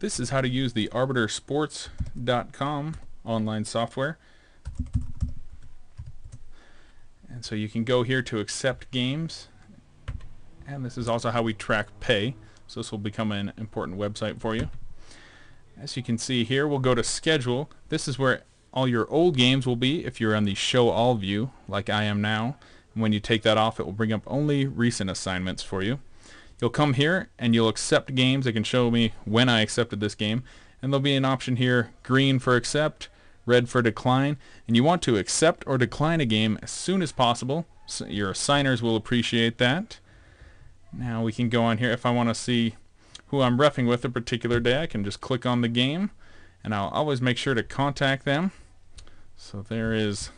This is how to use the arbitersports.com online software. And so you can go here to accept games. And this is also how we track pay. So this will become an important website for you. As you can see here, we'll go to schedule. This is where all your old games will be if you're on the show all view like I am now. And when you take that off, it will bring up only recent assignments for you. You'll come here and you'll accept games. It can show me when I accepted this game. And there'll be an option here, green for accept, red for decline. And you want to accept or decline a game as soon as possible. So your assigners will appreciate that. Now we can go on here. If I want to see who I'm refing with a particular day, I can just click on the game. And I'll always make sure to contact them. So there is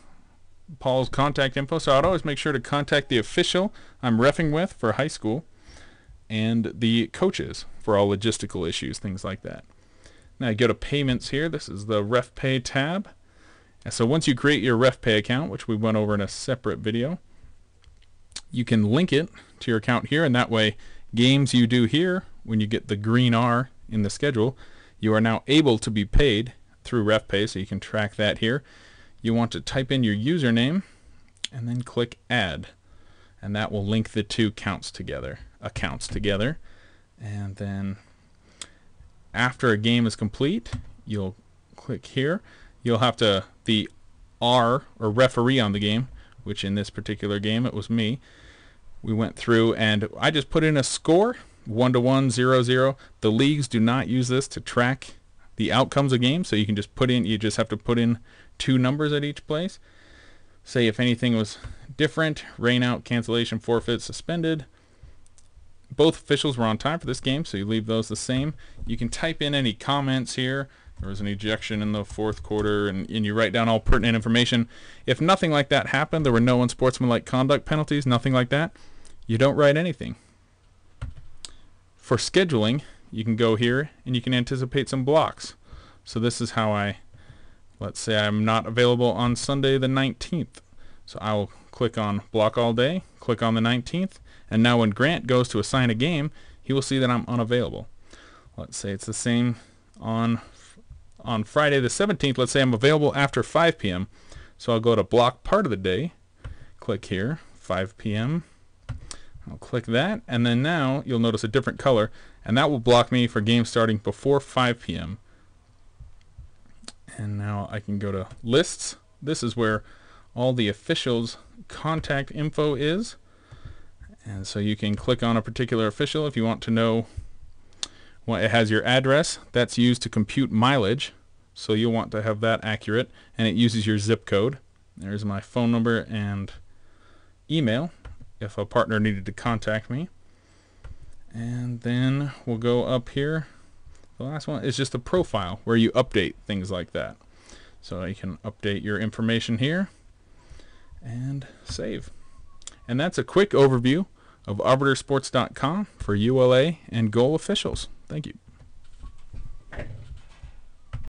Paul's contact info. So I'd always make sure to contact the official I'm refing with for high school and the coaches for all logistical issues, things like that. Now you go to payments here. This is the RefPay tab. And so once you create your RefPay account, which we went over in a separate video, you can link it to your account here, and that way games you do here, when you get the green R in the schedule, you are now able to be paid through RefPay. So you can track that here. You want to type in your username and then click Add, and that will link the two counts together accounts together. And then after a game is complete, you'll click here. You'll have to, the R, or referee on the game, which in this particular game it was me, we went through and I just put in a score, 1 to 1, 0 0. The leagues do not use this to track the outcomes of games, so you can just put in, you just have to put in two numbers at each place. Say if anything was different, rain out, cancellation, forfeit, suspended, both officials were on time for this game, so you leave those the same. You can type in any comments here. There was an ejection in the fourth quarter, and, and you write down all pertinent information. If nothing like that happened, there were no unsportsmanlike conduct penalties, nothing like that, you don't write anything. For scheduling, you can go here and you can anticipate some blocks. So this is how I, let's say I'm not available on Sunday the 19th. So I will click on block all day, click on the 19th, and now when Grant goes to assign a game, he will see that I'm unavailable. Let's say it's the same on on Friday the 17th. Let's say I'm available after 5 p.m. So I'll go to block part of the day, click here, 5 p.m. I'll click that, and then now you'll notice a different color, and that will block me for games starting before 5 p.m. And now I can go to lists. This is where all the officials' contact info is. And so you can click on a particular official if you want to know what it has your address. That's used to compute mileage. So you'll want to have that accurate. And it uses your zip code. There's my phone number and email if a partner needed to contact me. And then we'll go up here. The last one is just a profile where you update things like that. So you can update your information here and save. And that's a quick overview of arbitersports.com for ULA and goal officials. Thank you.